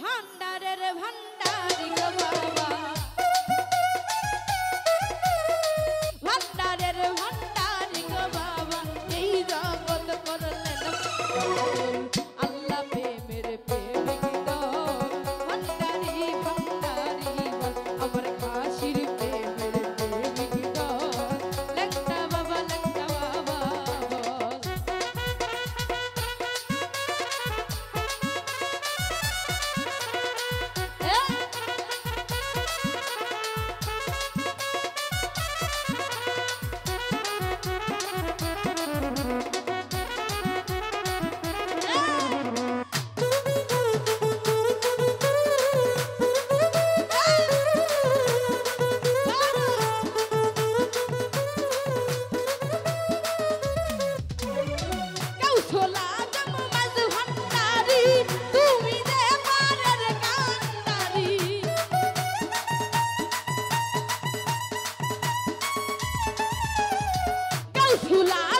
ভান্ডারের ভান্ডারি গো। you lie.